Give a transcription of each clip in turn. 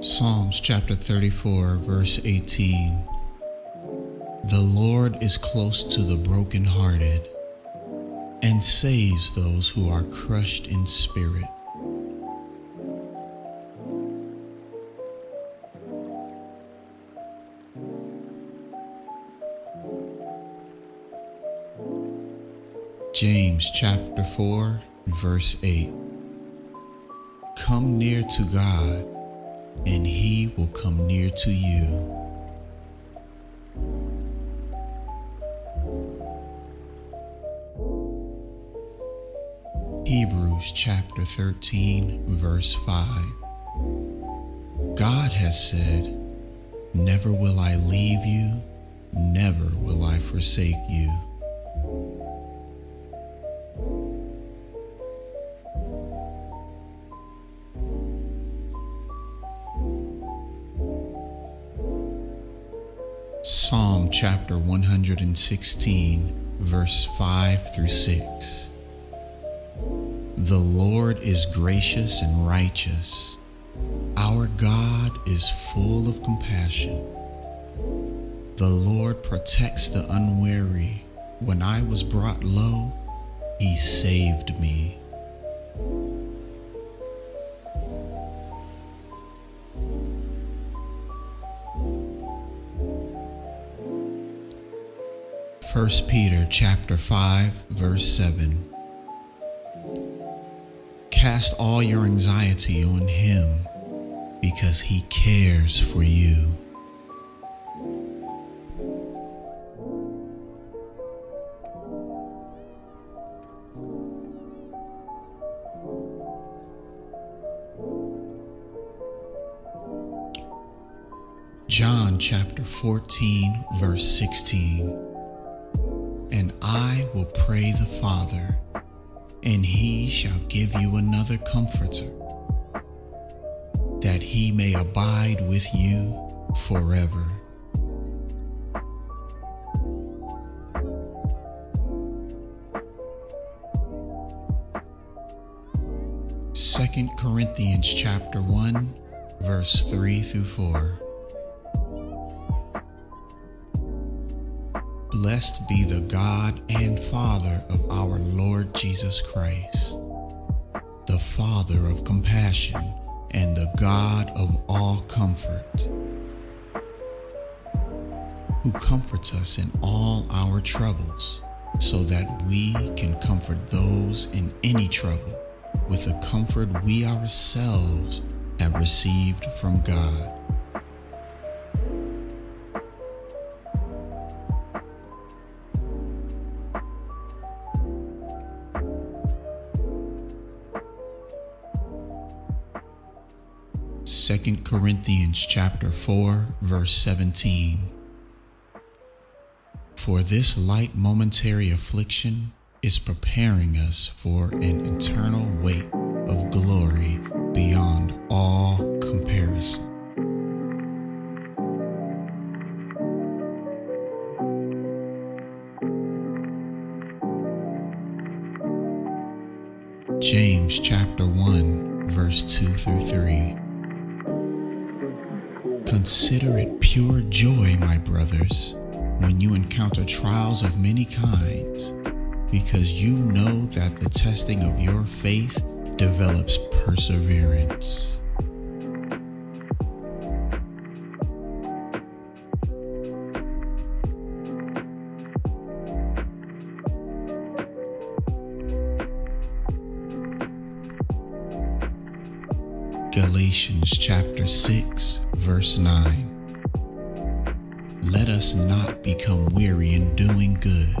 Psalms chapter 34, verse 18. The Lord is close to the brokenhearted and saves those who are crushed in spirit. James chapter 4, verse 8. Come near to God, and he will come near to you. Hebrews chapter 13, verse 5. God has said, Never will I leave you, never will I forsake you. Chapter 116, verse 5 through 6. The Lord is gracious and righteous. Our God is full of compassion. The Lord protects the unwary. When I was brought low, he saved me. First Peter chapter 5 verse 7 Cast all your anxiety on him because he cares for you. John chapter 14 verse 16 and I will pray the Father, and he shall give you another comforter, that he may abide with you forever. Second Corinthians chapter 1 verse 3 through 4 Blessed be the God and Father of our Lord Jesus Christ, the Father of compassion and the God of all comfort, who comforts us in all our troubles, so that we can comfort those in any trouble with the comfort we ourselves have received from God. 2 Corinthians chapter 4 verse 17 For this light momentary affliction is preparing us for an eternal weight of glory beyond all comparison. James chapter 1 verse 2 through 3 Consider it pure joy, my brothers, when you encounter trials of many kinds, because you know that the testing of your faith develops perseverance. Galatians chapter 6, verse 9. Let us not become weary in doing good,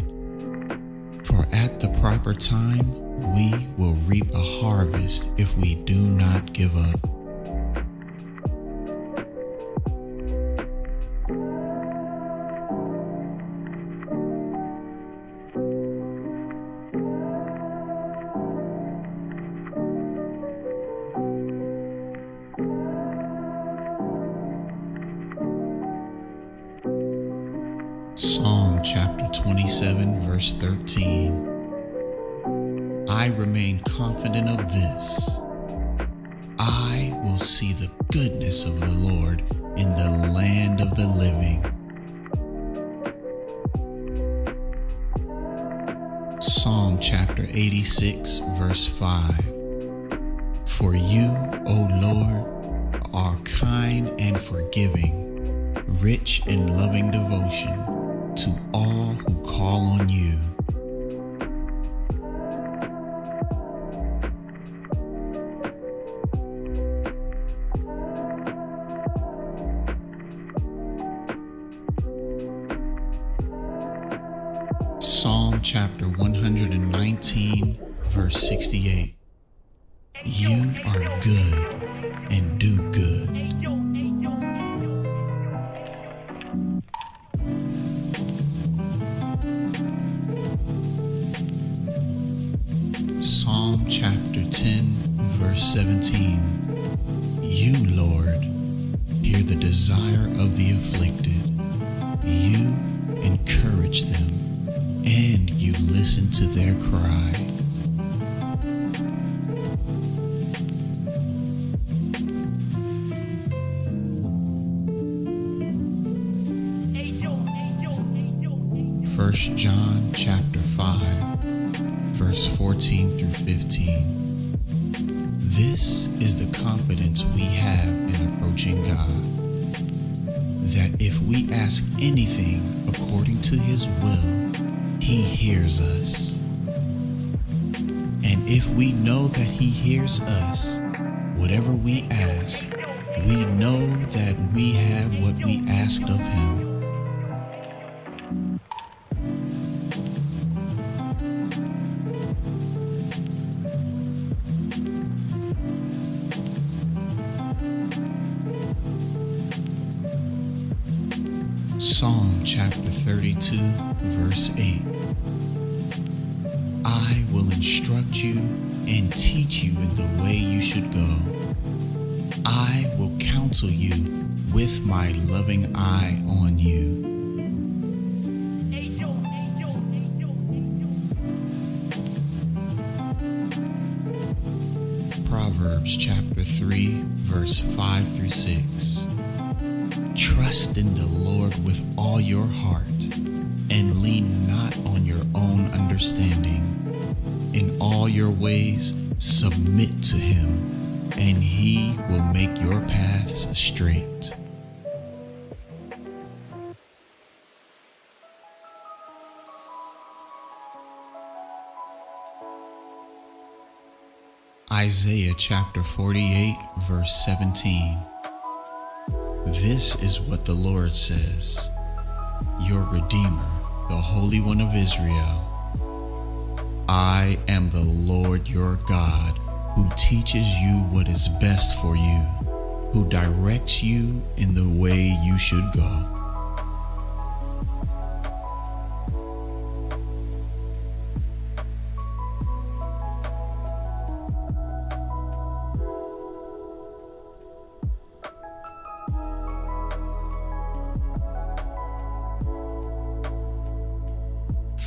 for at the proper time we will reap a harvest if we do not give up. Whatever we ask we know that we have what we asked of him Isaiah chapter 48, verse 17. This is what the Lord says Your Redeemer, the Holy One of Israel. I am the Lord your God, who teaches you what is best for you, who directs you in the way you should go.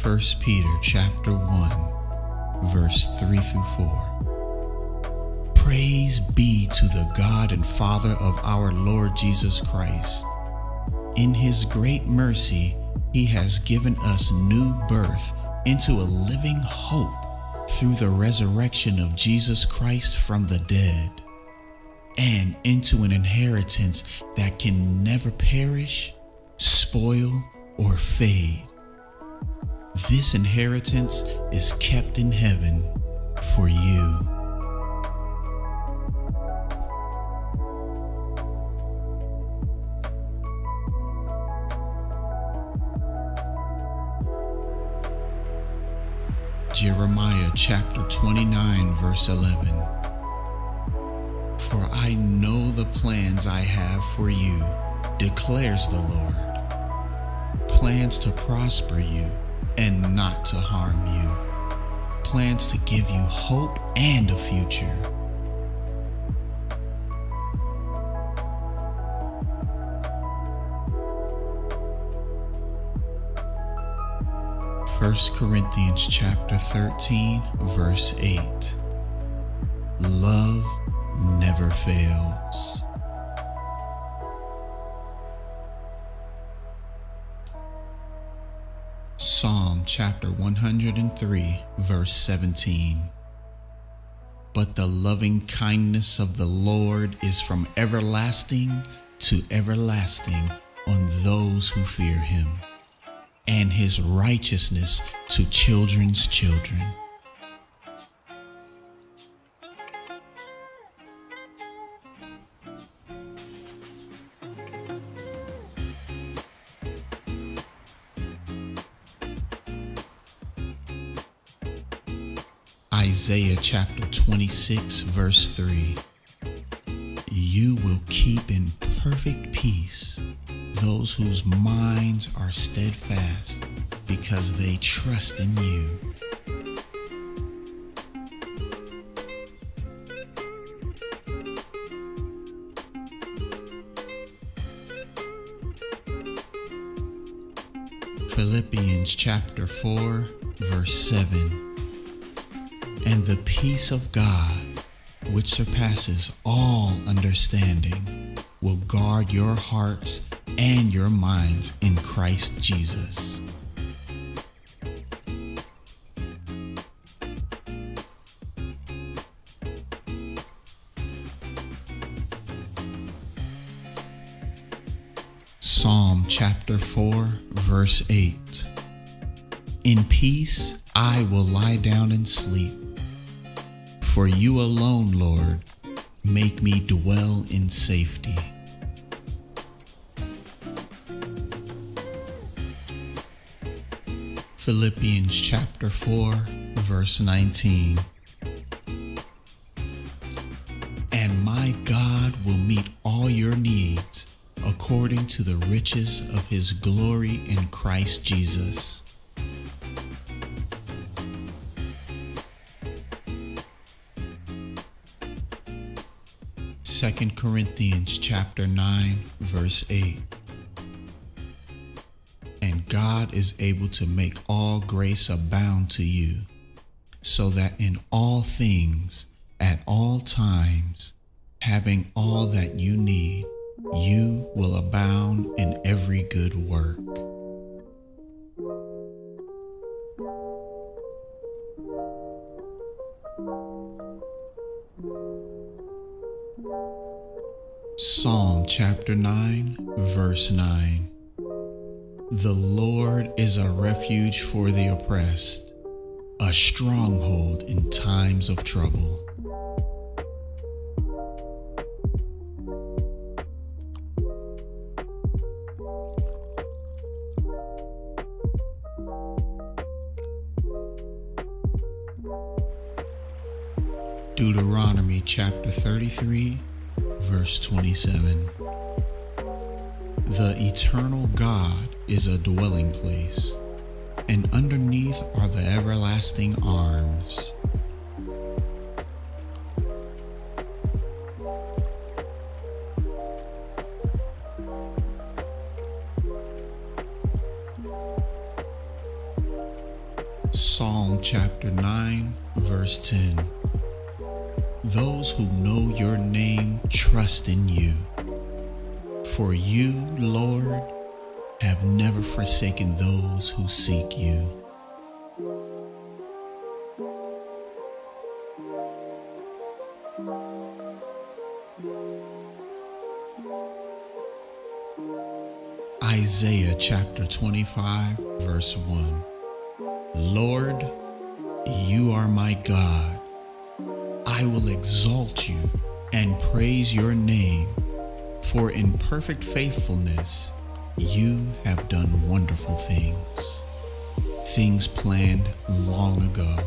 First Peter chapter 1 verse 3 through 4 Praise be to the God and Father of our Lord Jesus Christ. In his great mercy he has given us new birth into a living hope through the resurrection of Jesus Christ from the dead and into an inheritance that can never perish, spoil, or fade this inheritance is kept in heaven for you. Jeremiah chapter 29, verse 11. For I know the plans I have for you, declares the Lord. Plans to prosper you and not to harm you. Plans to give you hope and a future. First Corinthians chapter 13 verse 8 Love never never fails. Psalm chapter 103, verse 17. But the loving kindness of the Lord is from everlasting to everlasting on those who fear him, and his righteousness to children's children. Isaiah chapter 26, verse 3. You will keep in perfect peace those whose minds are steadfast because they trust in you. Philippians chapter 4, verse 7 and the peace of God, which surpasses all understanding, will guard your hearts and your minds in Christ Jesus. Psalm chapter 4, verse 8. In peace I will lie down and sleep for you alone, Lord, make me dwell in safety. Philippians chapter 4, verse 19. And my God will meet all your needs according to the riches of his glory in Christ Jesus. 2 Corinthians chapter 9 verse 8 And God is able to make all grace abound to you so that in all things at all times having all that you need you will abound in every good work Psalm chapter 9, verse 9. The Lord is a refuge for the oppressed, a stronghold in times of trouble. 27. The eternal God is a dwelling place, and underneath are the everlasting arms. Psalm chapter 9, verse 10. Those who know your name trust in you. For you, Lord, have never forsaken those who seek you. Isaiah chapter 25, verse 1. Lord, you are my God I will exalt you and praise your name, for in perfect faithfulness you have done wonderful things, things planned long ago.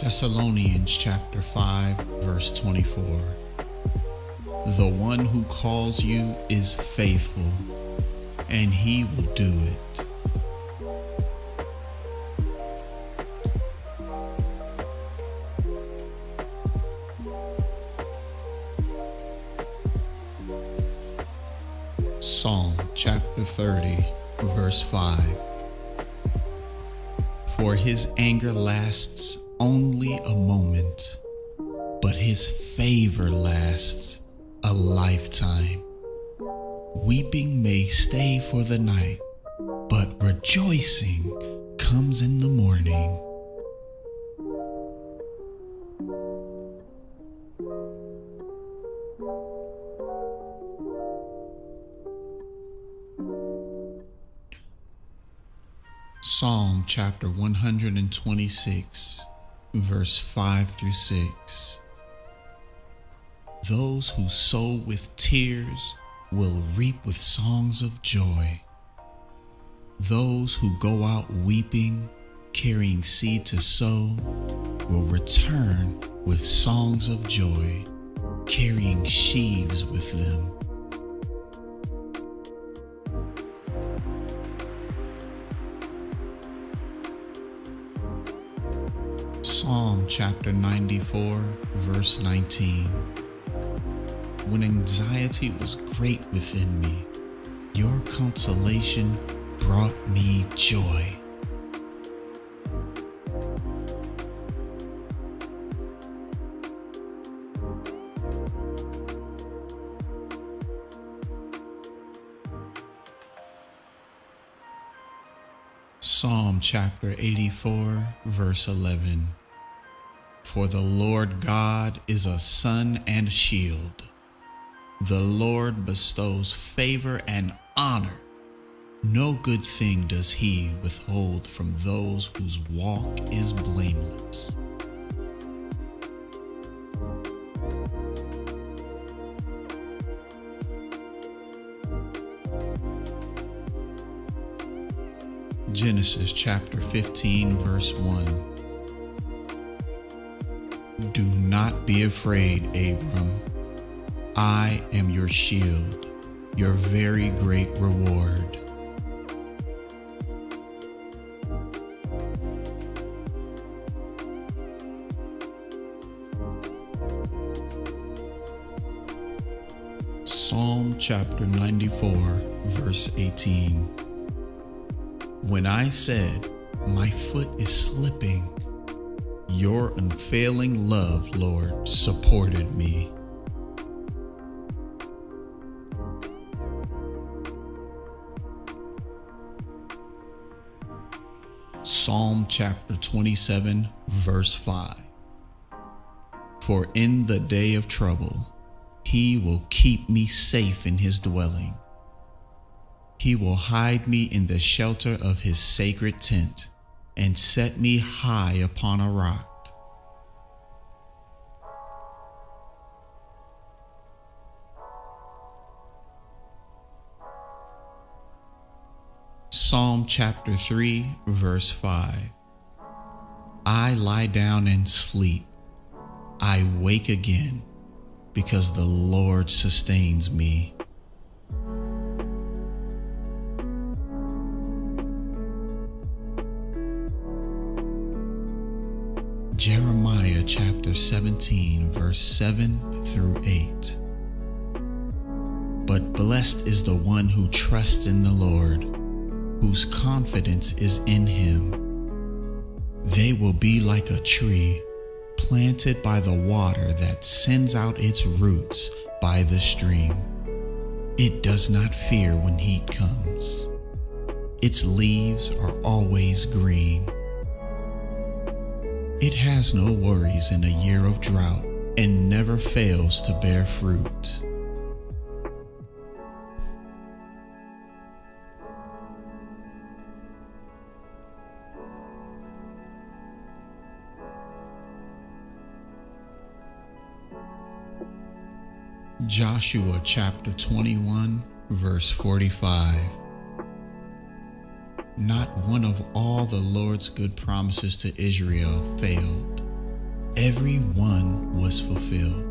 Thessalonians chapter 5 verse 24 the one who calls you is faithful, and he will do it. Psalm chapter chapter 30, verse 5. For his anger lasts for the night, but rejoicing comes in the morning. Psalm chapter 126, verse 5 through 6. Those who sow with tears will reap with songs of joy. Those who go out weeping, carrying seed to sow, will return with songs of joy, carrying sheaves with them. Psalm chapter 94, verse 19. When anxiety was great within me, your consolation brought me joy. Psalm chapter 84, verse 11. For the Lord God is a sun and shield. The Lord bestows favor and honor. No good thing does he withhold from those whose walk is blameless. Genesis chapter 15, verse 1. Do not be afraid, Abram. I am your shield, your very great reward. Psalm chapter 94, verse 18. When I said, My foot is slipping, your unfailing love, Lord, supported me. Chapter 27, verse 5. For in the day of trouble, he will keep me safe in his dwelling. He will hide me in the shelter of his sacred tent and set me high upon a rock. Psalm chapter 3, verse 5. I lie down and sleep. I wake again because the Lord sustains me. Jeremiah chapter 17, verse 7 through 8. But blessed is the one who trusts in the Lord, whose confidence is in him. They will be like a tree planted by the water that sends out its roots by the stream. It does not fear when heat comes. Its leaves are always green it has no worries in a year of drought and never fails to bear fruit. Joshua chapter 21, verse 45. Not one of all the Lord's good promises to Israel failed. Every one was fulfilled.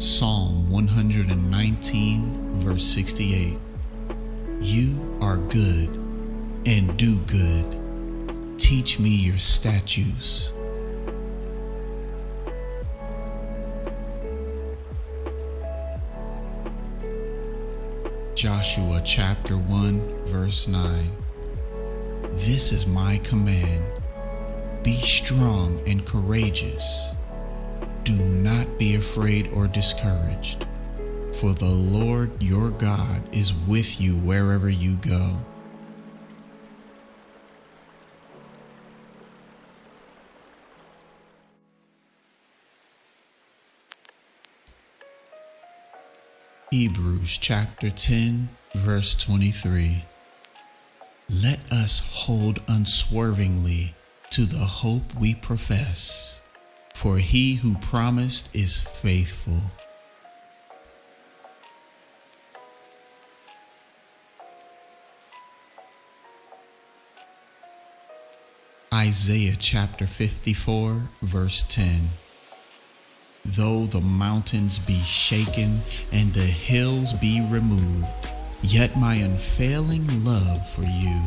Psalm 119, verse 68. You are good and do good. Teach me your statues. Joshua chapter 1, verse 9. This is my command be strong and courageous. Do not be afraid or discouraged, for the Lord your God is with you wherever you go. Hebrews chapter 10, verse 23. Let us hold unswervingly to the hope we profess, for he who promised is faithful. Isaiah chapter 54, verse 10. Though the mountains be shaken and the hills be removed, yet my unfailing love for you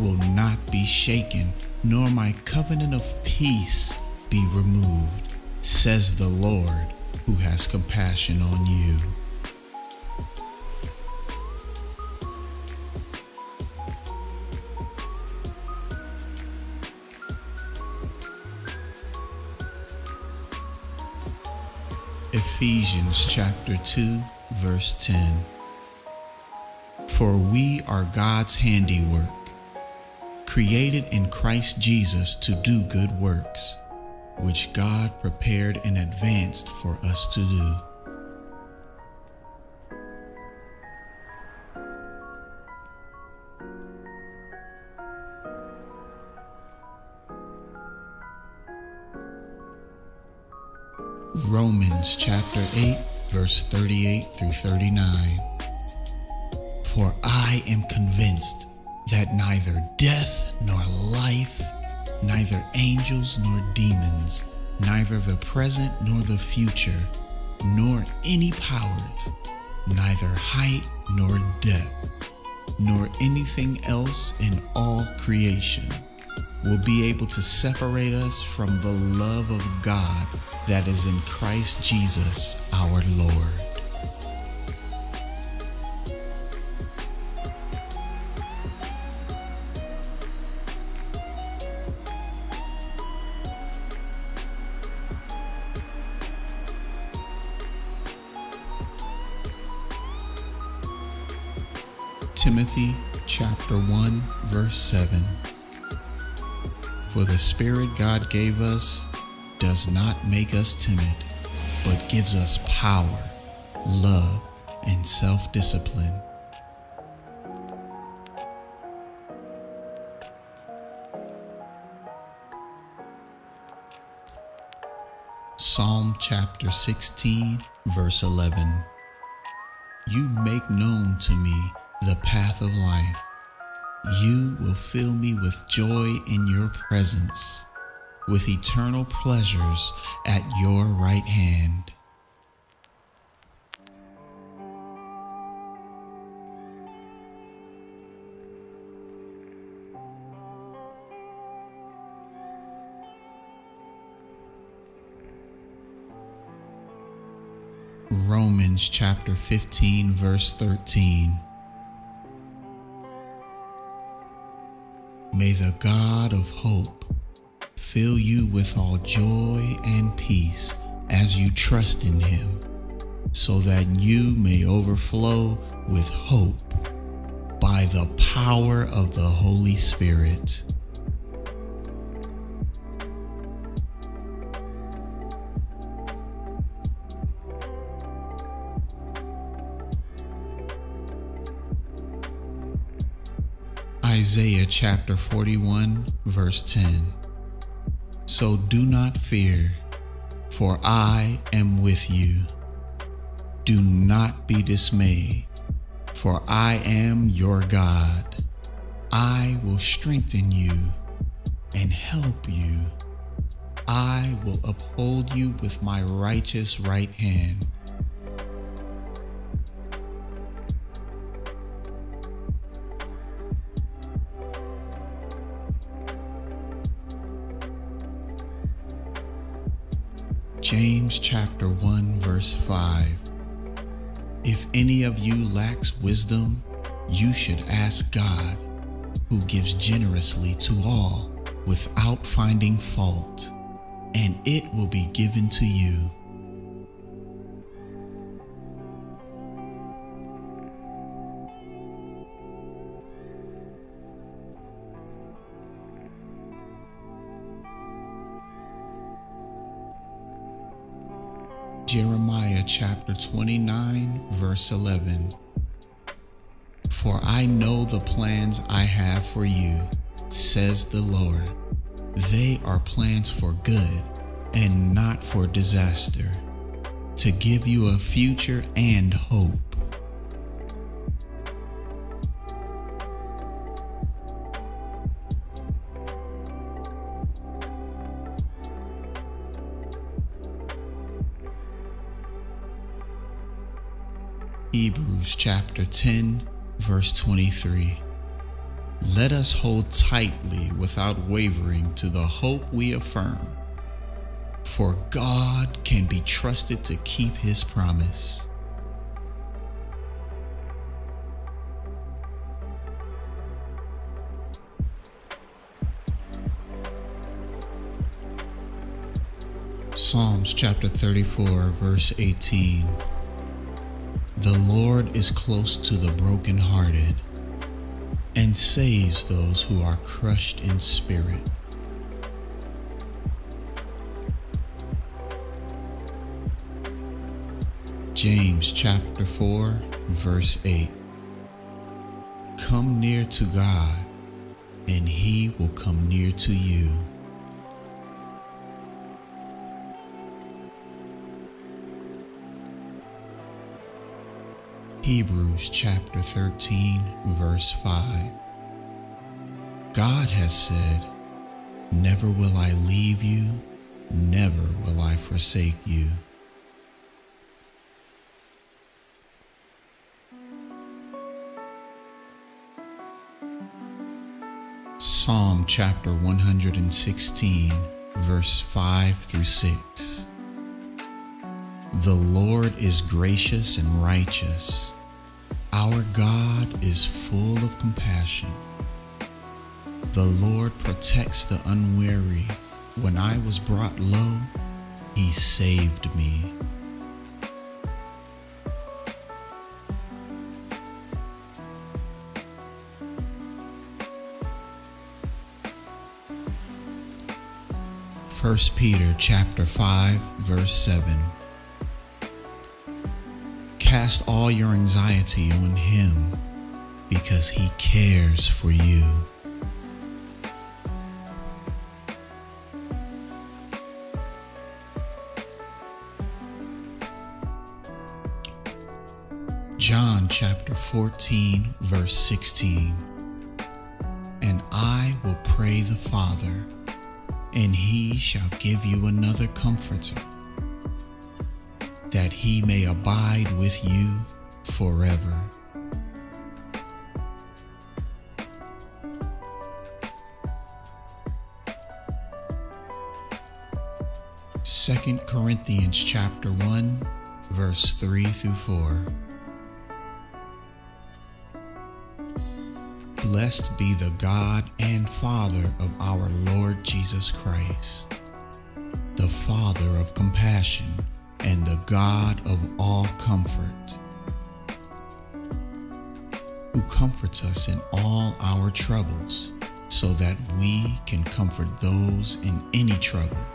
will not be shaken, nor my covenant of peace be removed, says the Lord who has compassion on you. Ephesians chapter 2, verse 10. For we are God's handiwork, created in Christ Jesus to do good works, which God prepared in advance for us to do. Romans chapter 8, verse 38 through 39. For I am convinced that neither death nor life, neither angels nor demons, neither the present nor the future, nor any powers, neither height nor depth, nor anything else in all creation will be able to separate us from the love of God that is in Christ Jesus our Lord. Timothy chapter 1 verse 7 For the Spirit God gave us does not make us timid, but gives us power, love, and self discipline. Psalm chapter 16, verse 11. You make known to me the path of life. You will fill me with joy in your presence with eternal pleasures at your right hand. Romans chapter 15, verse 13. May the God of hope fill you with all joy and peace as you trust in Him, so that you may overflow with hope by the power of the Holy Spirit. Isaiah chapter 41, verse 10. So do not fear, for I am with you. Do not be dismayed, for I am your God. I will strengthen you and help you. I will uphold you with my righteous right hand. James chapter 1 verse 5 If any of you lacks wisdom, you should ask God, who gives generously to all without finding fault, and it will be given to you. Chapter 29, verse 11. For I know the plans I have for you, says the Lord. They are plans for good and not for disaster, to give you a future and hope. Chapter 10, verse 23. Let us hold tightly without wavering to the hope we affirm, for God can be trusted to keep his promise. Psalms chapter 34, verse 18. The Lord is close to the brokenhearted and saves those who are crushed in spirit. James chapter 4, verse 8. Come near to God, and he will come near to you. Hebrews chapter 13, verse 5. God has said, Never will I leave you, never will I forsake you. Psalm chapter 116, verse 5 through 6. The Lord is gracious and righteous our God is full of compassion. The Lord protects the unwary. When I was brought low, he saved me. First Peter chapter 5 verse 7 Cast all your anxiety on Him because He cares for you. John chapter 14, verse 16. And I will pray the Father, and he shall give you another comforter that he may abide with you forever. Second Corinthians chapter 1 verse 3 through 4 Blessed be the God and Father of our Lord Jesus Christ, the Father of compassion and the God of all comfort, who comforts us in all our troubles, so that we can comfort those in any trouble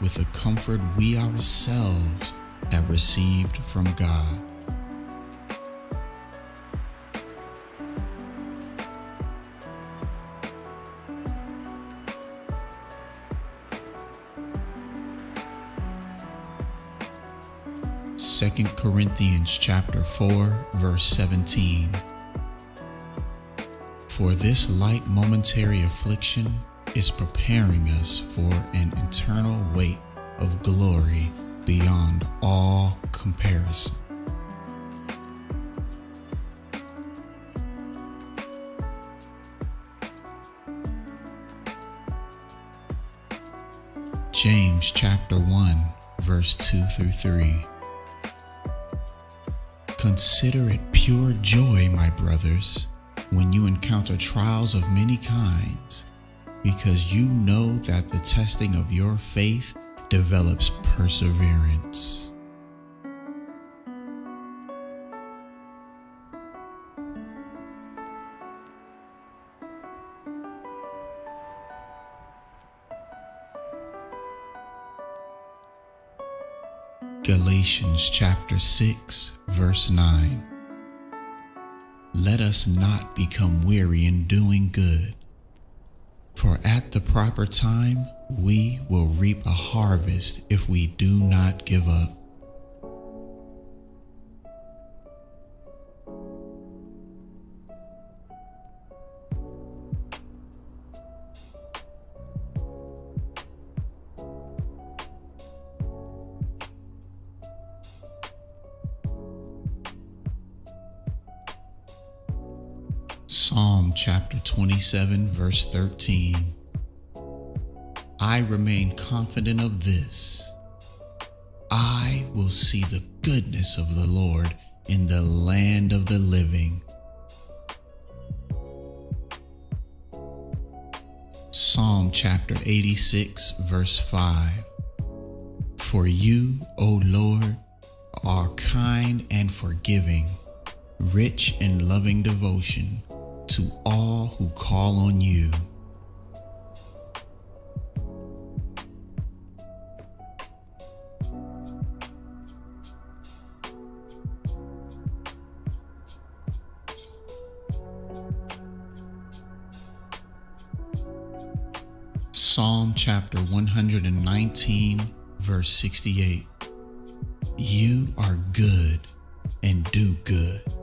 with the comfort we ourselves have received from God. 2 Corinthians chapter 4 verse 17 For this light momentary affliction is preparing us for an eternal weight of glory beyond all comparison. James chapter 1 verse 2 through 3 Consider it pure joy, my brothers, when you encounter trials of many kinds, because you know that the testing of your faith develops perseverance. 6, verse 9. Let us not become weary in doing good, for at the proper time we will reap a harvest if we do not give up. 27, verse 13. I remain confident of this. I will see the goodness of the Lord in the land of the living. Psalm chapter 86, verse 5. For you, O Lord, are kind and forgiving, rich in loving devotion to all who call on you. Psalm chapter 119, verse 68. You are good and do good.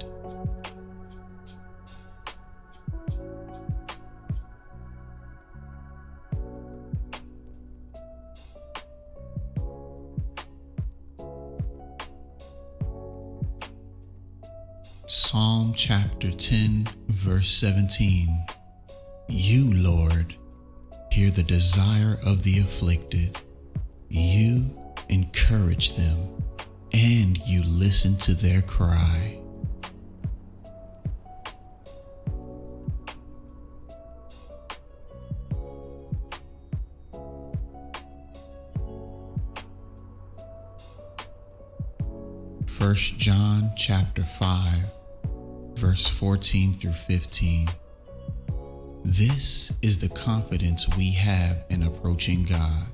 Chapter 10, verse 17. You, Lord, hear the desire of the afflicted. You encourage them, and you listen to their cry. First John chapter 5 verse 14 through 15. This is the confidence we have in approaching God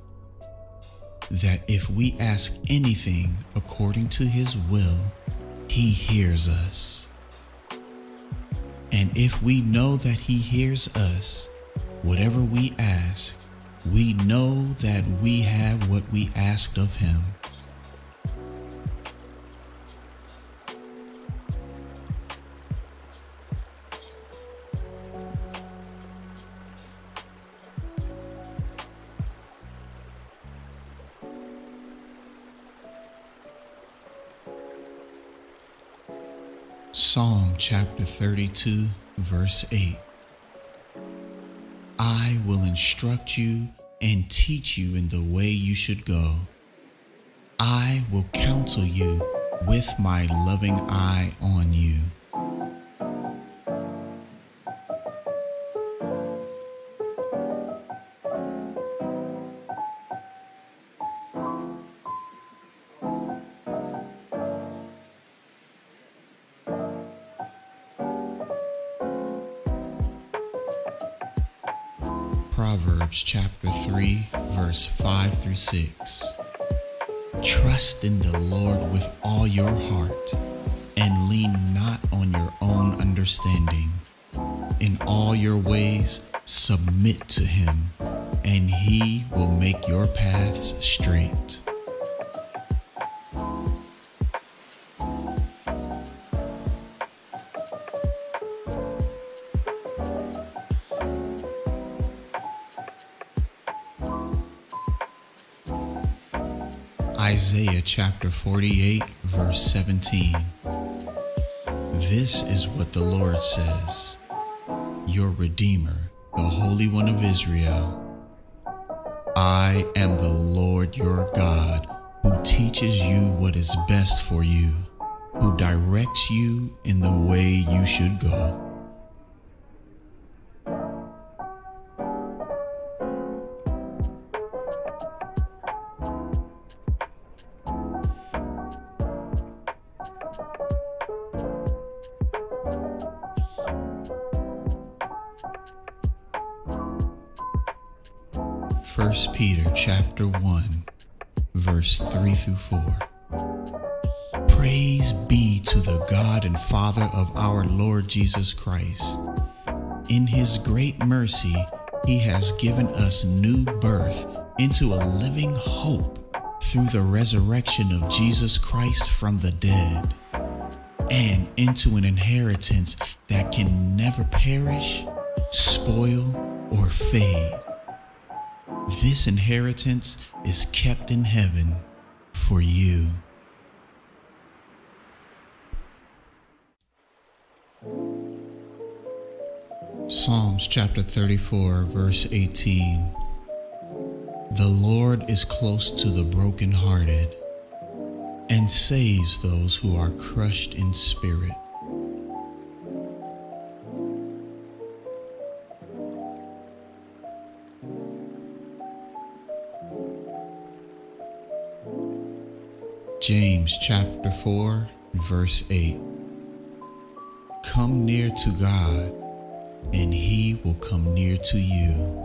that if we ask anything according to his will, he hears us. And if we know that he hears us, whatever we ask, we know that we have what we asked of him. 22, verse 8. I will instruct you and teach you in the way you should go. I will counsel you with my loving eye on you. Proverbs chapter 3, verse 5 through 6. Trust in the Lord with all your heart and lean not on your own understanding. In all your ways, submit to him, and he will make your paths straight. Chapter 48, verse 17. This is what the Lord says Your Redeemer, the Holy One of Israel. I am the Lord your God, who teaches you what is best for you, who directs you in the way you should go. Through 4 Praise be to the God and Father of our Lord Jesus Christ. In his great mercy, he has given us new birth into a living hope through the resurrection of Jesus Christ from the dead and into an inheritance that can never perish, spoil, or fade. This inheritance is kept in heaven for you. Psalms chapter 34, verse 18. The Lord is close to the brokenhearted and saves those who are crushed in spirit. James chapter 4, verse 8. Come near to God, and he will come near to you.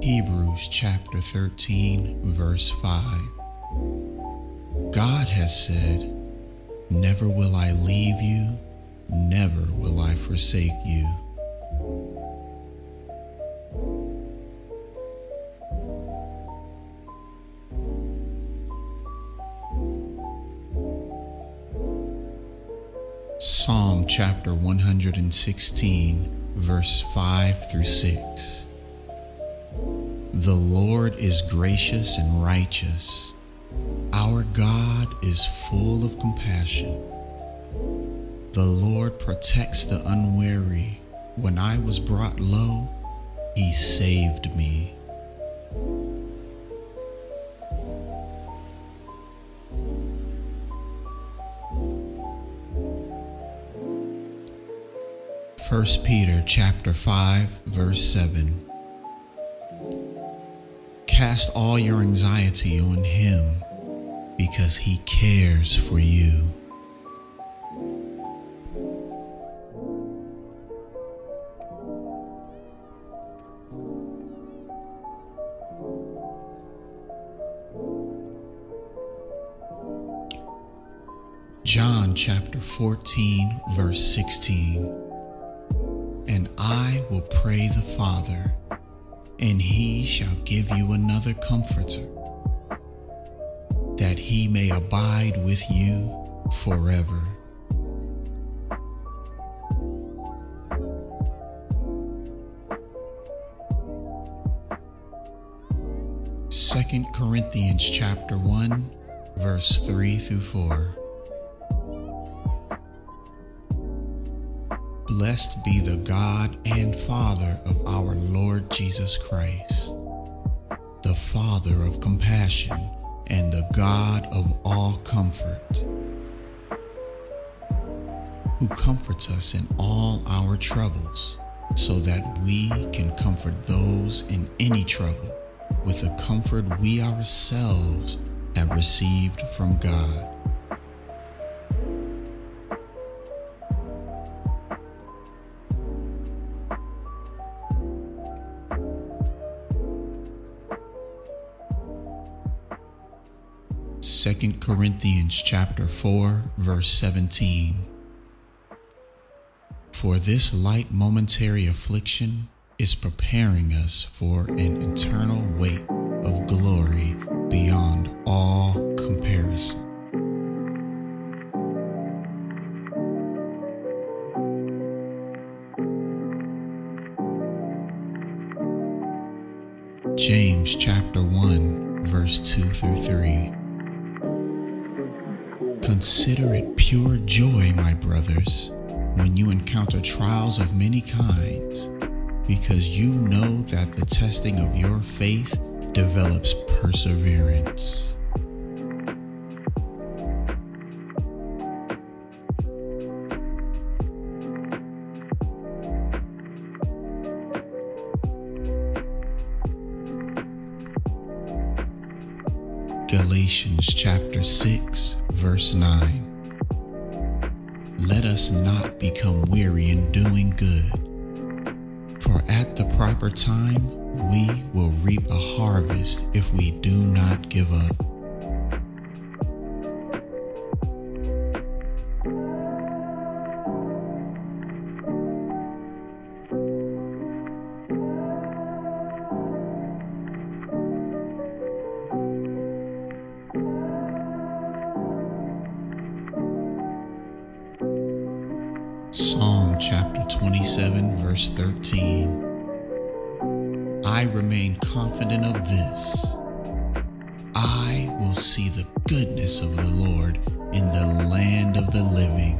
Hebrews chapter 13, verse 5. God has said, Never will I leave you, never will I forsake you. 116, verse 5 through 6. The Lord is gracious and righteous. Our God is full of compassion. The Lord protects the unwary. When I was brought low, he saved me. 1 Peter chapter 5 verse 7 Cast all your anxiety on him because he cares for you. John chapter 14 verse 16 and I will pray the Father, and he shall give you another comforter, that he may abide with you forever. Second Corinthians chapter 1 verse 3 through 4 Blessed be the God and Father of our Lord Jesus Christ, the Father of compassion and the God of all comfort, who comforts us in all our troubles, so that we can comfort those in any trouble with the comfort we ourselves have received from God. 2 Corinthians chapter 4 verse 17 For this light momentary affliction is preparing us for an eternal weight of glory beyond all comparison. James chapter 1 verse 2 through 3 Consider it pure joy, my brothers, when you encounter trials of many kinds, because you know that the testing of your faith develops perseverance. Galatians chapter 6, verse 9. Let us not become weary in doing good, for at the proper time we will reap a harvest if we do not give up. 13. I remain confident of this. I will see the goodness of the Lord in the land of the living.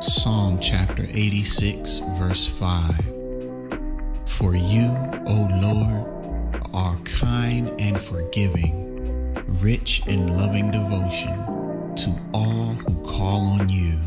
Psalm chapter 86, verse 5. For you, O Lord, are kind and forgiving, rich in loving devotion to all who call on you.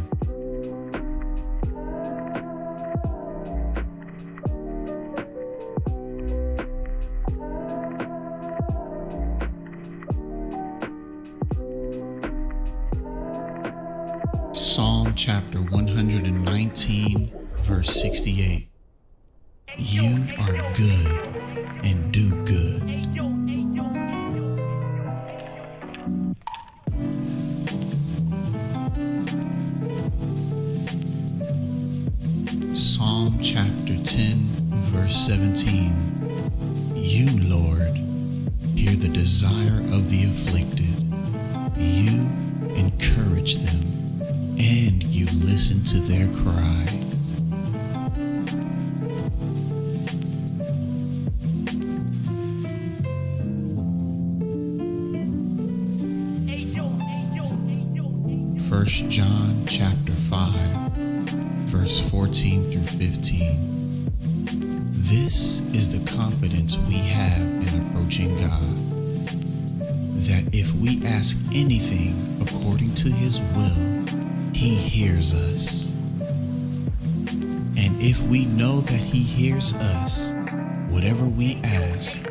We ask,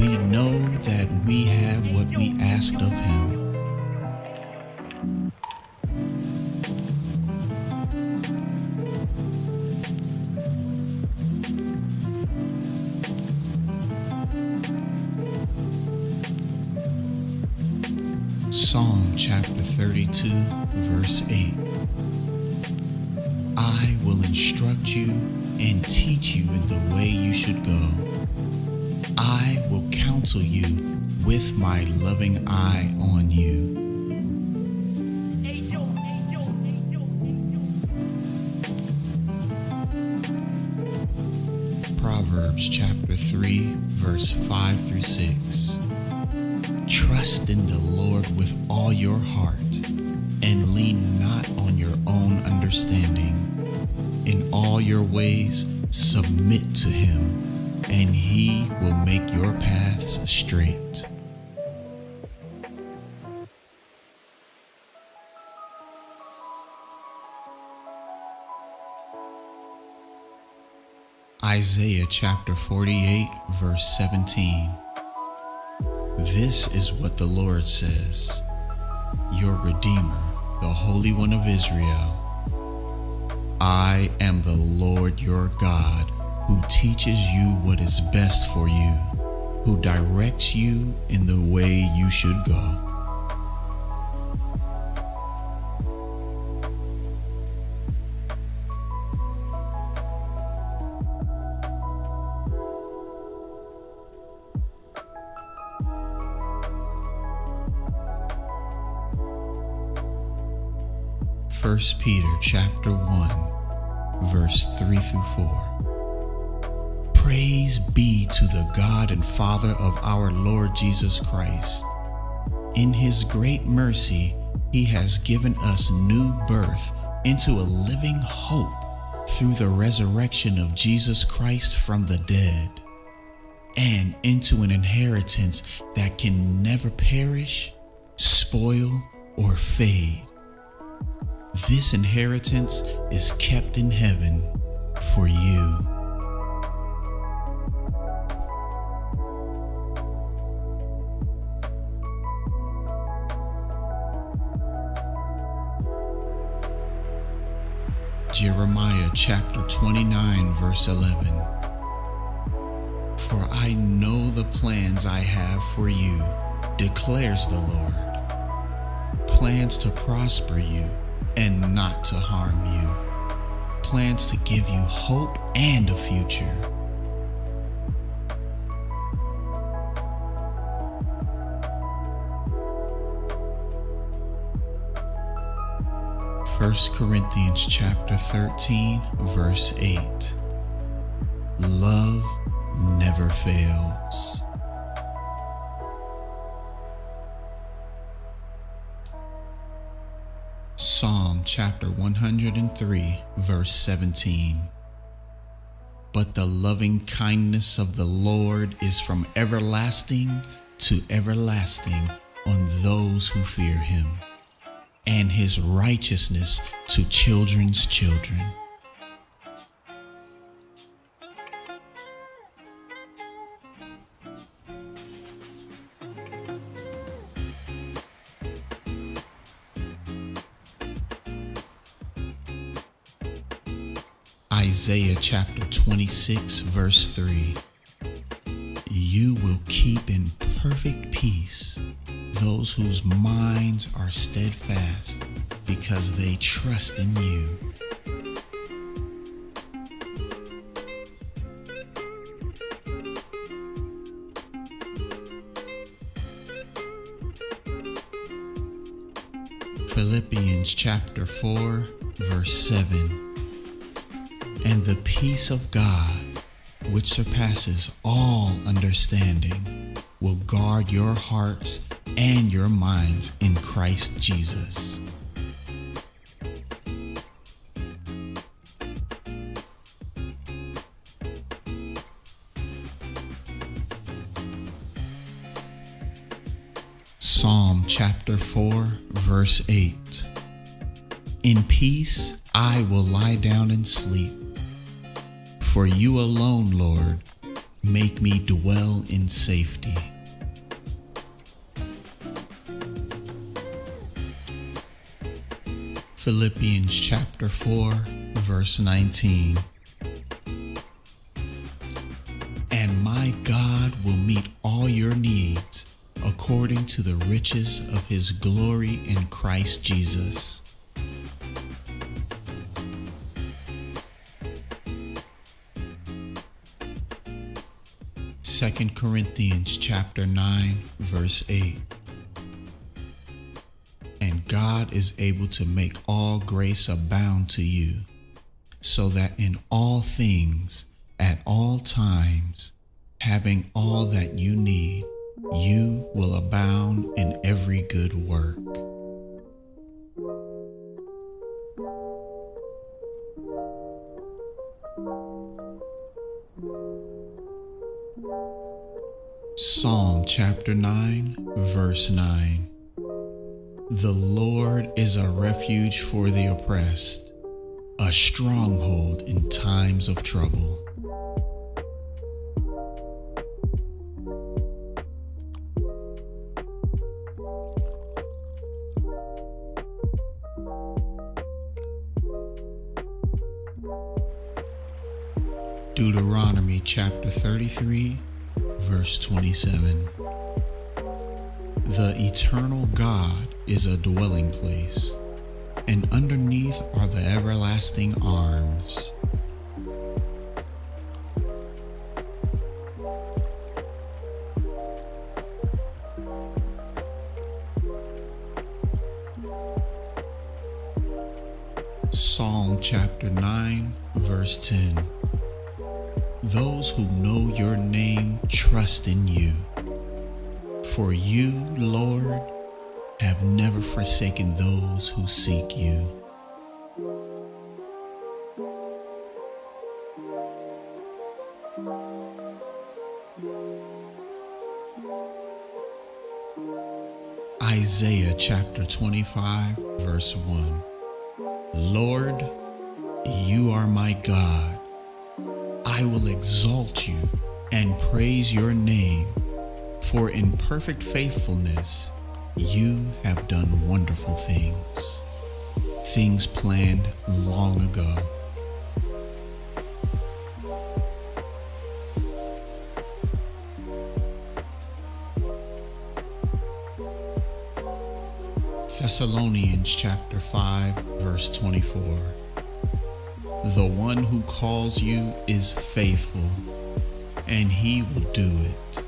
we know that we have what we asked of him. Isaiah chapter 48, verse 17. This is what the Lord says Your Redeemer, the Holy One of Israel. I am the Lord your God, who teaches you what is best for you, who directs you in the way you should go. First Peter chapter 1 verse 3 through 4 Praise be to the God and Father of our Lord Jesus Christ in his great mercy he has given us new birth into a living hope through the resurrection of Jesus Christ from the dead, and into an inheritance that can never perish, spoil, or fade. This inheritance is kept in heaven for you. Jeremiah chapter 29, verse 11. For I know the plans I have for you, declares the Lord. Plans to prosper you and not to harm you. Plans to give you hope and a future. 1 Corinthians chapter 13 verse 8 Love never fails. Chapter 103 verse 17 But the loving kindness of the Lord is from everlasting to everlasting on those who fear him and his righteousness to children's children. Isaiah chapter 26, verse 3. You will keep in perfect peace those whose minds are steadfast because they trust in you. Philippians chapter 4, verse 7. The peace of God, which surpasses all understanding, will guard your hearts and your minds in Christ Jesus. Psalm chapter 4, verse 8. In peace I will lie down and sleep. For you alone, Lord, make me dwell in safety. Philippians chapter 4, verse 19. And my God will meet all your needs according to the riches of his glory in Christ Jesus. Second Corinthians chapter 9 verse 8 And God is able to make all grace abound to you, so that in all things, at all times, having all that you need, you will abound in every good work. Psalm chapter 9, verse 9. The Lord is a refuge for the oppressed, a stronghold in times of trouble. The eternal God is a dwelling place, and underneath are the everlasting arms. Psalm chapter 9, verse 10. Those who know your name trust in you. For you, Lord, have never forsaken those who seek you. Isaiah chapter 25, verse 1. Lord, you are my God I will exalt you and praise your name, for in perfect faithfulness you have done wonderful things, things planned long ago. Thessalonians chapter 5 verse 24 The one who calls you is faithful and he will do it.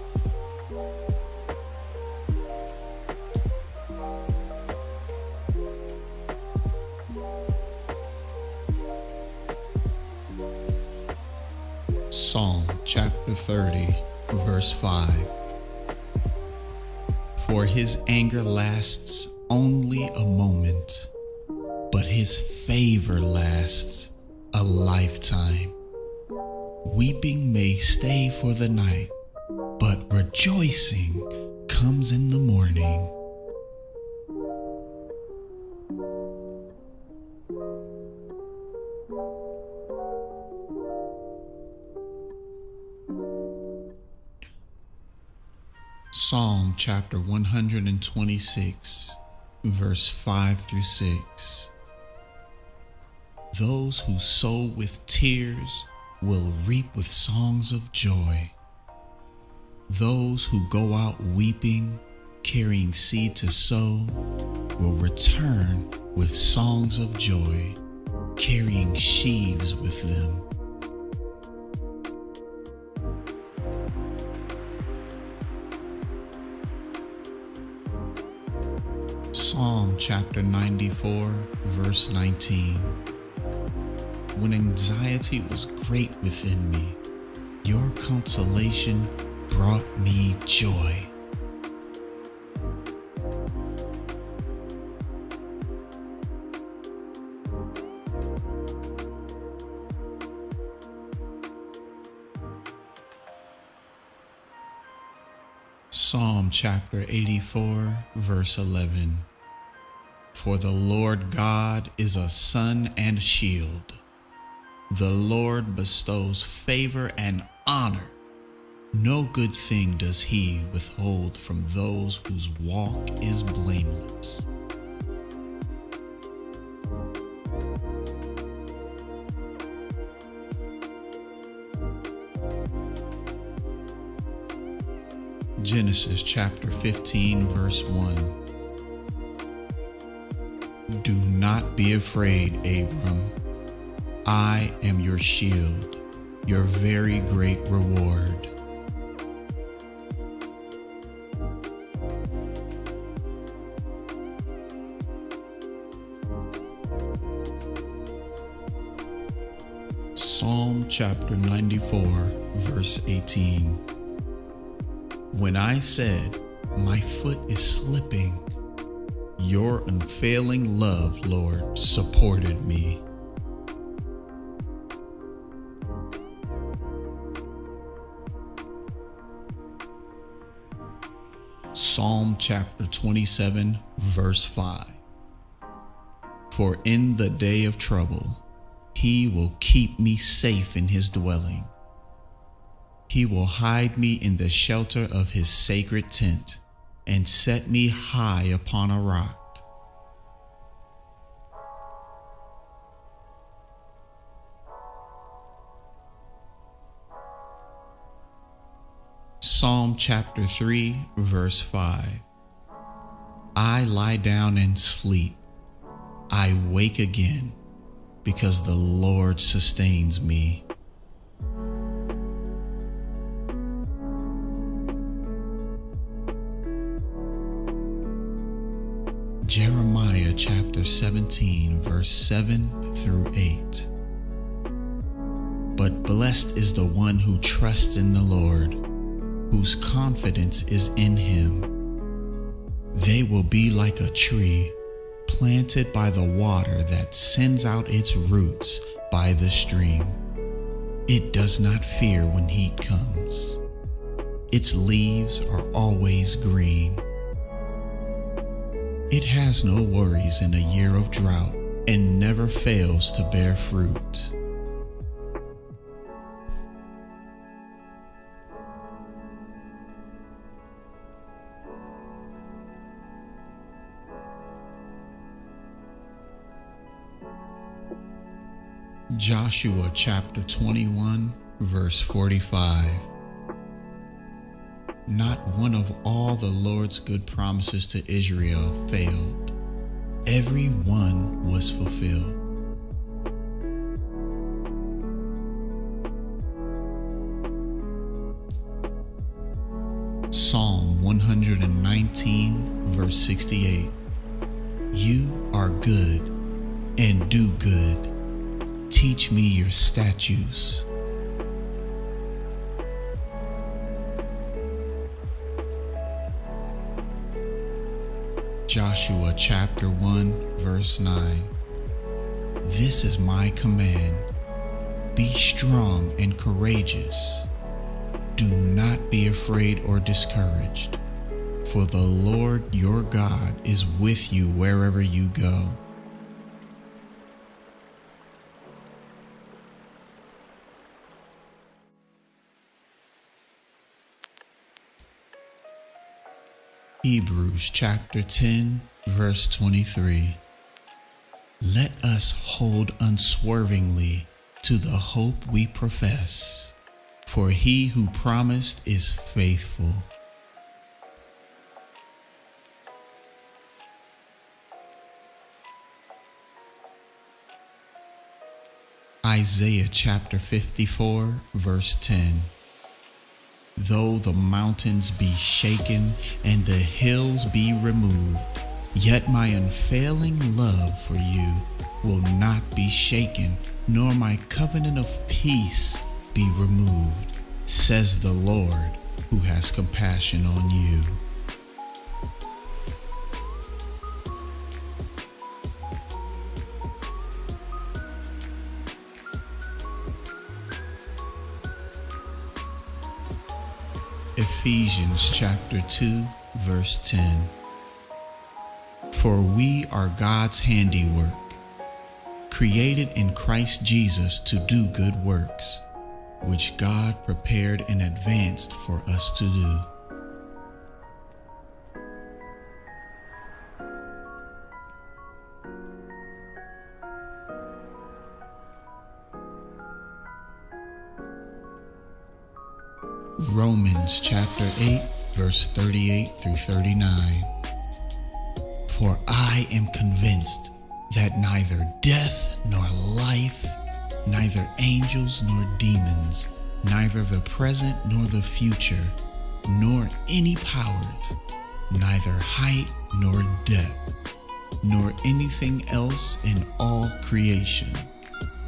Psalm chapter 30 verse 5 For his anger lasts only a moment, but his favor lasts a lifetime. Weeping may stay for the night, but rejoicing comes in the morning. Psalm chapter 126 verse 5 through 6. Those who sow with tears will reap with songs of joy. Those who go out weeping, carrying seed to sow, will return with songs of joy, carrying sheaves with them. Psalm chapter 94, verse 19. When anxiety was great within me, your consolation brought me joy. Psalm chapter 84, verse 11. For the Lord God is a sun and shield. The Lord bestows favor and honor. No good thing does he withhold from those whose walk is blameless. Genesis chapter 15, verse 1. Do not be afraid, Abram. I am your shield, your very great reward. Psalm chapter 94, verse 18. When I said, My foot is slipping, your unfailing love, Lord, supported me. Psalm chapter 27, verse 5. For in the day of trouble, he will keep me safe in his dwelling. He will hide me in the shelter of his sacred tent and set me high upon a rock. Psalm chapter 3, verse 5. I lie down and sleep. I wake again because the Lord sustains me. Jeremiah chapter 17, verse 7 through 8. But blessed is the one who trusts in the Lord, whose confidence is in him. They will be like a tree planted by the water that sends out its roots by the stream. It does not fear when heat comes. Its leaves are always green It has no worries in a year of drought and never fails to bear fruit. Joshua chapter 21, verse 45. Not one of all the Lord's good promises to Israel failed, every one was fulfilled. Psalm 119, verse 68. You are good and do good Teach me your statutes. Joshua chapter 1, verse 9. This is my command be strong and courageous. Do not be afraid or discouraged, for the Lord your God is with you wherever you go. Hebrews chapter 10, verse 23. Let us hold unswervingly to the hope we profess, for he who promised is faithful. Isaiah chapter 54, verse 10. Though the mountains be shaken and the hills be removed, yet my unfailing love for you will not be shaken, nor my covenant of peace be removed, says the Lord who has compassion on you. Ephesians chapter 2, verse 10. For we are God's handiwork, created in Christ Jesus to do good works, which God prepared in advance for us to do. Romans chapter 8, verse 38 through 39. For I am convinced that neither death nor life, neither angels nor demons, neither the present nor the future, nor any powers, neither height nor depth, nor anything else in all creation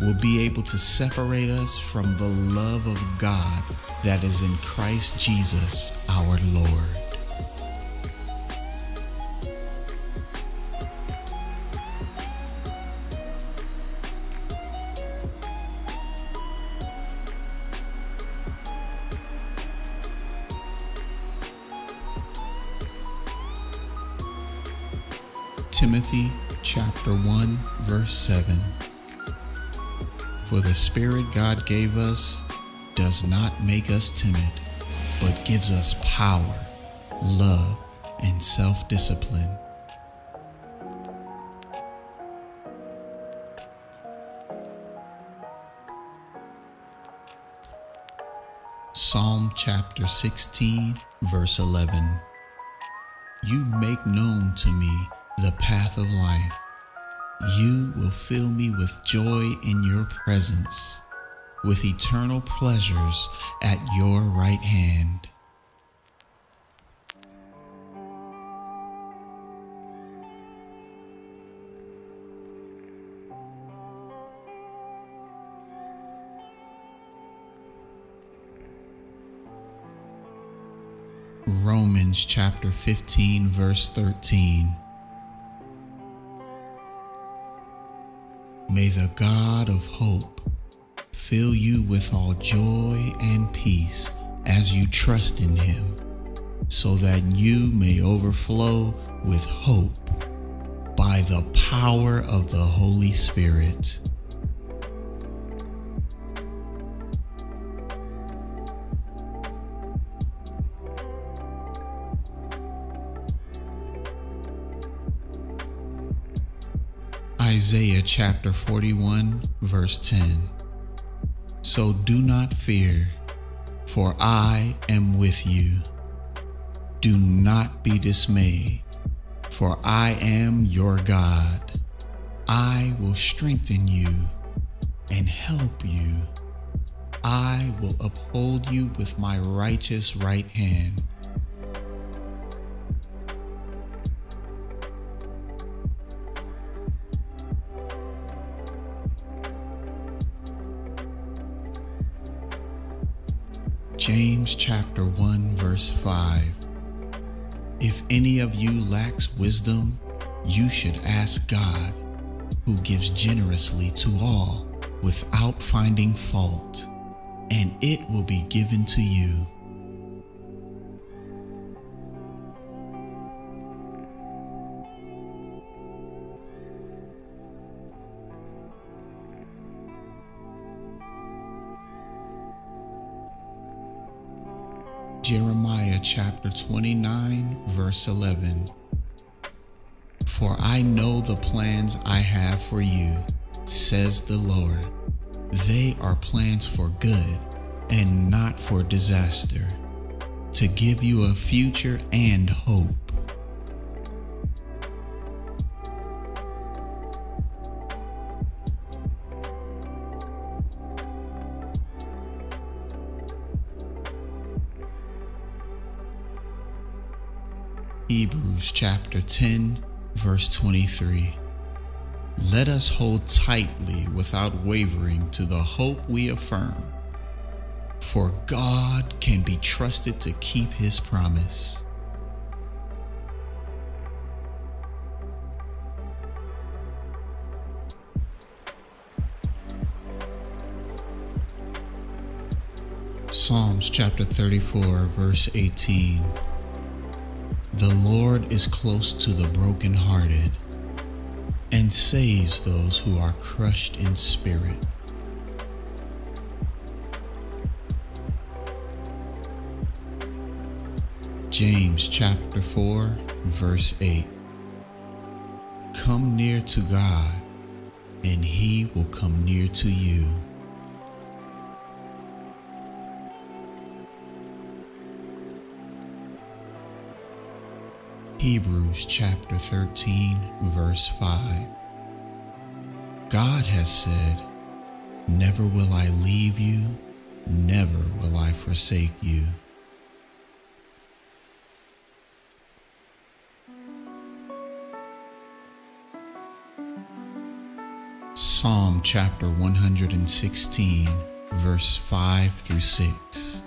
will be able to separate us from the love of God that is in Christ Jesus our Lord. Timothy chapter 1 verse 7 For the Spirit God gave us does not make us timid, but gives us power, love, and self discipline. Psalm chapter 16, verse 11. You make known to me the path of life. You will fill me with joy in your presence with eternal pleasures at your right hand. Romans chapter 15, verse 13. May the God of hope fill you with all joy and peace as you trust in Him, so that you may overflow with hope by the power of the Holy Spirit. Isaiah chapter 41, verse 10. So do not fear, for I am with you. Do not be dismayed, for I am your God. I will strengthen you and help you. I will uphold you with my righteous right hand. James chapter 1 verse 5 If any of you lacks wisdom, you should ask God, who gives generously to all without finding fault, and it will be given to you. Jeremiah chapter 29, verse 11. For I know the plans I have for you, says the Lord. They are plans for good and not for disaster, to give you a future and hope. Hebrews chapter 10, verse 23. Let us hold tightly without wavering to the hope we affirm, for God can be trusted to keep his promise. Psalms chapter 34, verse 18. The Lord is close to the brokenhearted and saves those who are crushed in spirit. James chapter 4, verse 8. Come near to God, and he will come near to you. Hebrews chapter 13, verse 5. God has said, Never will I leave you, never will I forsake you. Psalm chapter 116, verse 5 through 6.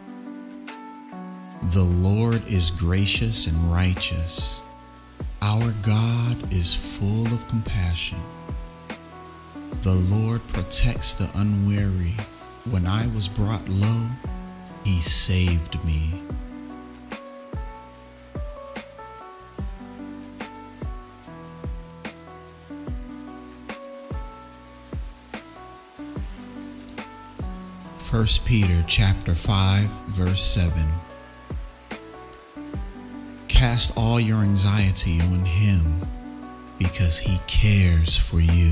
The Lord is gracious and righteous our God is full of compassion. The Lord protects the unwary. When I was brought low, he saved me. First Peter chapter 5 verse 7 Cast all your anxiety on Him because He cares for you.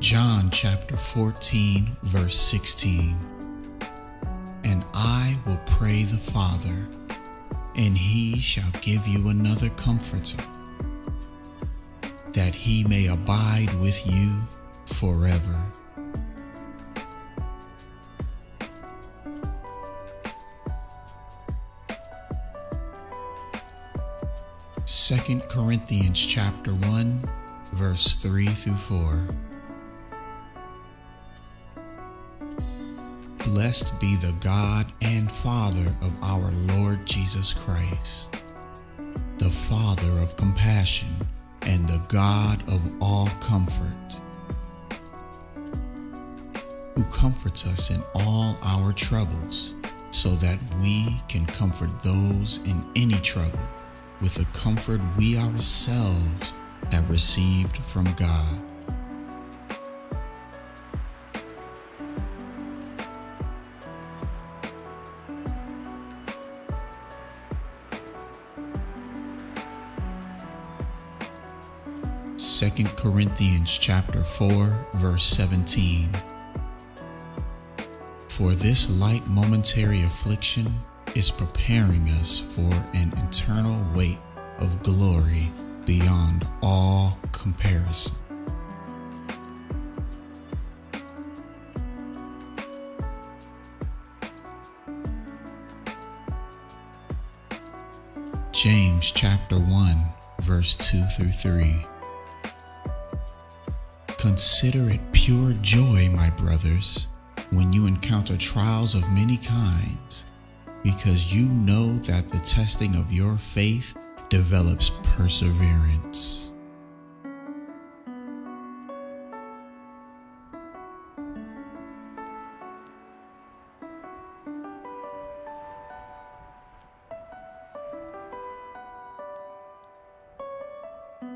John chapter 14, verse 16. And I will pray the Father, and he shall give you another comforter that he may abide with you forever. Second Corinthians chapter 1 verse 3 through 4 Blessed be the God and Father of our Lord Jesus Christ, the Father of compassion and the God of all comfort, who comforts us in all our troubles, so that we can comfort those in any trouble with the comfort we ourselves have received from God. Second Corinthians chapter 4 verse 17 For this light momentary affliction is preparing us for an eternal weight of glory beyond all comparison. James chapter 1 verse 2 through 3 Consider it pure joy, my brothers, when you encounter trials of many kinds, because you know that the testing of your faith develops perseverance.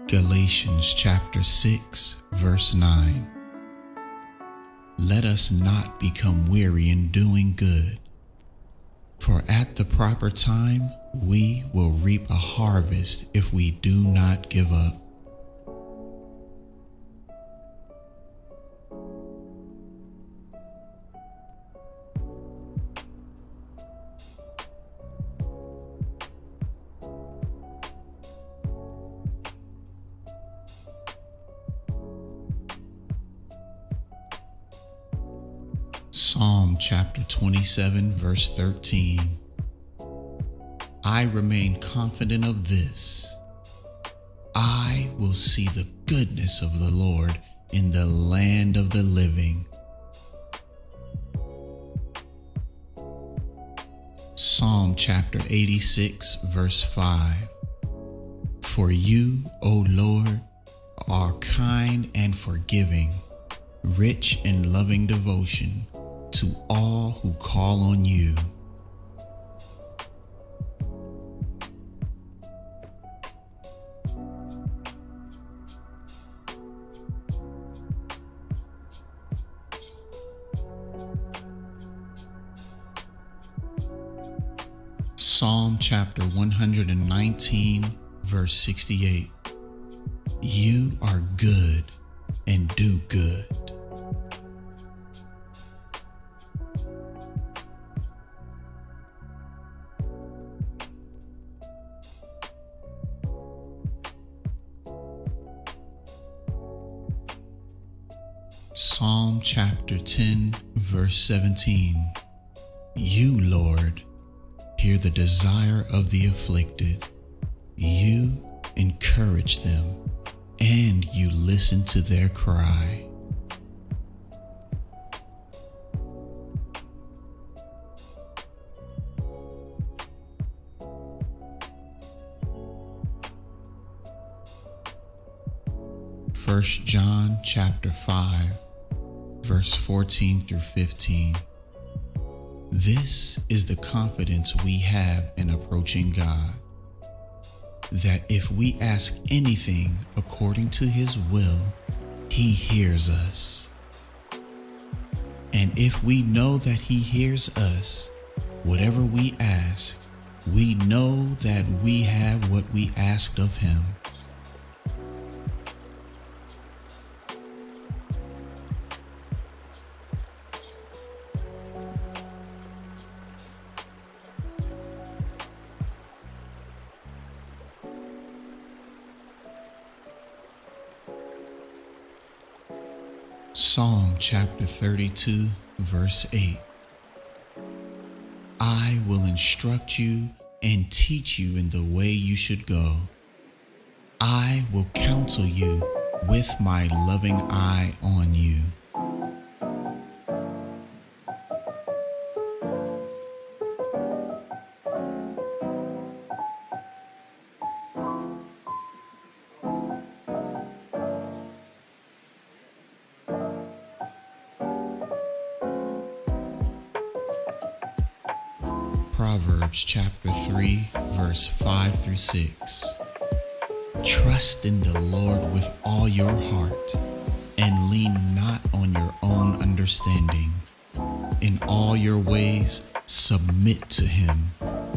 Galatians chapter 6, verse 9. Let us not become weary in doing good, for at the proper time we will reap a harvest if we do not give up. 27, verse 13. I remain confident of this. I will see the goodness of the Lord in the land of the living. Psalm chapter 86, verse 5. For you, O Lord, are kind and forgiving, rich in loving devotion to all who call on you. Psalm chapter 119, verse 68. You are good and do good. 17. You, Lord, hear the desire of the afflicted. You encourage them, and you listen to their cry. First John chapter 5 verse 14 through 15. This is the confidence we have in approaching God that if we ask anything according to his will, he hears us. And if we know that he hears us, whatever we ask, we know that we have what we asked of him. Chapter 32, verse 8. I will instruct you and teach you in the way you should go. I will counsel you with my loving eye on you. Proverbs chapter 3, verse 5 through 6. Trust in the Lord with all your heart and lean not on your own understanding. In all your ways, submit to him,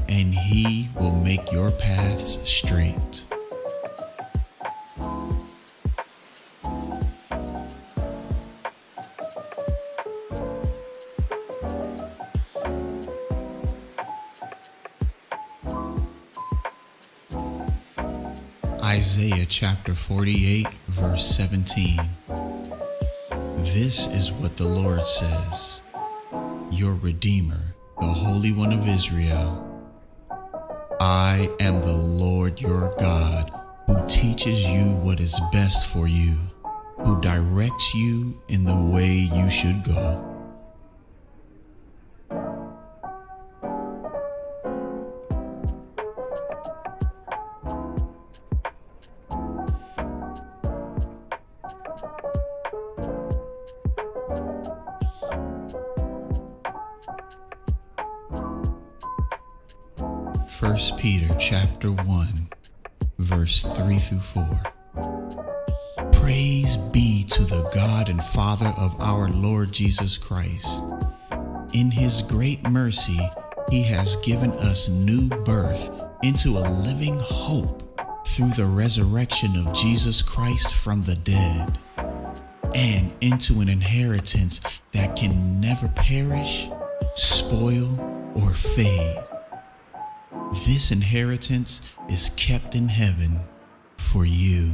and he will make your paths straight. Isaiah chapter 48, verse 17. This is what the Lord says Your Redeemer, the Holy One of Israel. I am the Lord your God, who teaches you what is best for you, who directs you in the way you should go. Lord Jesus Christ in his great mercy he has given us new birth into a living hope through the resurrection of Jesus Christ from the dead and into an inheritance that can never perish, spoil, or fade this inheritance is kept in heaven for you.